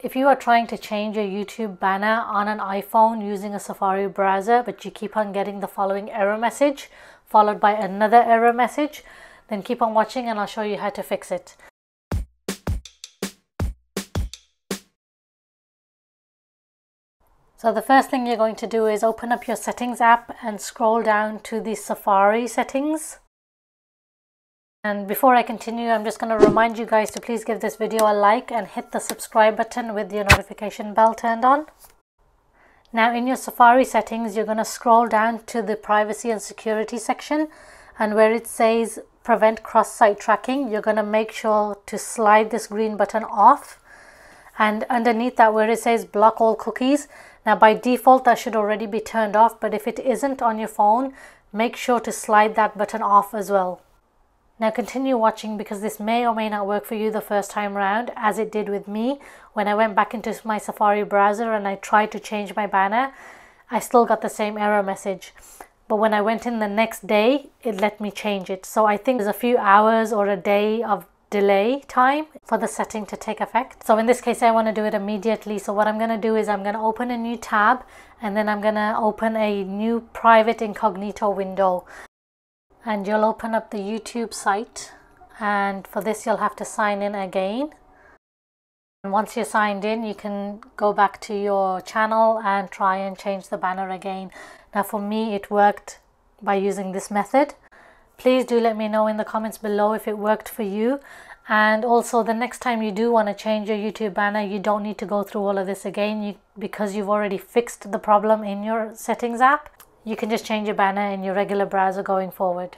if you are trying to change your YouTube banner on an iPhone using a Safari browser, but you keep on getting the following error message followed by another error message, then keep on watching and I'll show you how to fix it. So the first thing you're going to do is open up your settings app and scroll down to the Safari settings. And before I continue, I'm just going to remind you guys to please give this video a like and hit the subscribe button with your notification bell turned on. Now in your Safari settings, you're going to scroll down to the privacy and security section and where it says prevent cross-site tracking, you're going to make sure to slide this green button off and underneath that where it says block all cookies, now by default that should already be turned off but if it isn't on your phone, make sure to slide that button off as well. Now continue watching because this may or may not work for you the first time round as it did with me. When I went back into my Safari browser and I tried to change my banner I still got the same error message. But when I went in the next day it let me change it. So I think there's a few hours or a day of delay time for the setting to take effect. So in this case I want to do it immediately. So what I'm going to do is I'm going to open a new tab and then I'm going to open a new private incognito window and you'll open up the YouTube site. And for this you'll have to sign in again. And once you're signed in you can go back to your channel and try and change the banner again. Now for me it worked by using this method. Please do let me know in the comments below if it worked for you. And also the next time you do want to change your YouTube banner you don't need to go through all of this again. You, because you've already fixed the problem in your settings app you can just change your banner in your regular browser going forward.